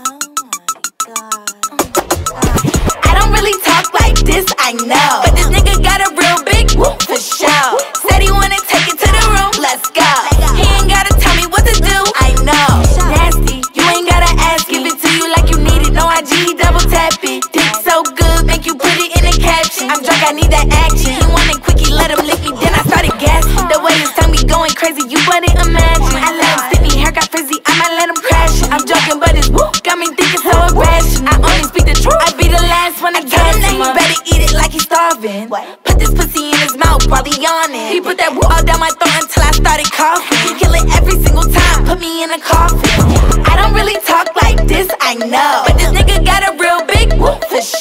Oh oh I don't really talk like this, I know. But this nigga got a real big whoop for show. Said he wanna take it to the room, let's go. He ain't gotta tell me what to do, I know. Nasty, you ain't gotta ask, give it to you like you need it. No IG, double tap it. Dick so good, make you put it in a caption. I'm drunk, I need that action. He want it quick, he let him lick me, then I started gassing. The way his tongue be going crazy, you wouldn't imagine. So. I only speak the truth, I be the last one to catch him. You better eat it like he's starving. Put this pussy in his mouth while he yawning. He put that whoop all down my throat until I started coughing. He kill it every single time, put me in a coffin. I don't really talk like this, I know. But this nigga got a real big whoop for show.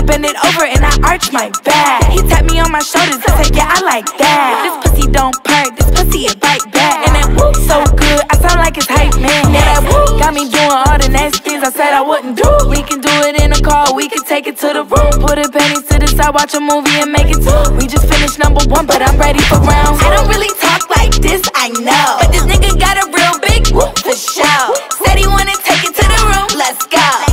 I bend it over and I arch my back. He tapped me on my shoulders, I said, yeah, I like that. This pussy don't perk, this pussy it bite back. And that whoop so good, I sound like it's hype man. Yeah, that whoop got me doing all the nasty things I said I wouldn't do. We can do it in the car, we can take it to the room. Put a penny to the side, watch a movie and make it two. We just finished number one, but I'm ready for round. I don't really talk like this, I know. But this nigga got a real big whoop for show. Said he wanna take it to the room, let's go.